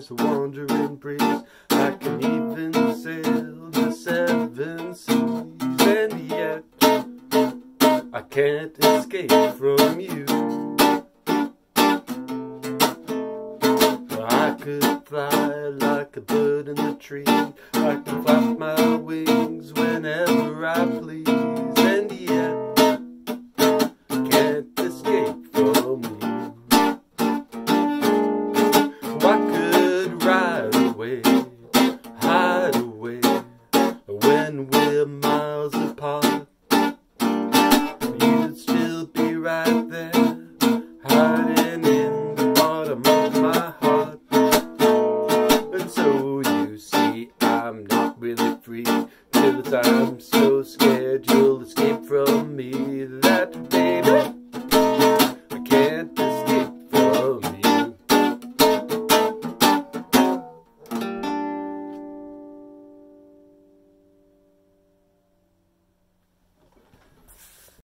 as a wandering breeze. I can even sail the seven seas, and yet I can't escape from you. I could fly like a bird in the tree. I can flap my wings and we're miles apart. You'd still be right there, hiding in the bottom of my heart. And so you see, I'm not really free, till I'm so scared.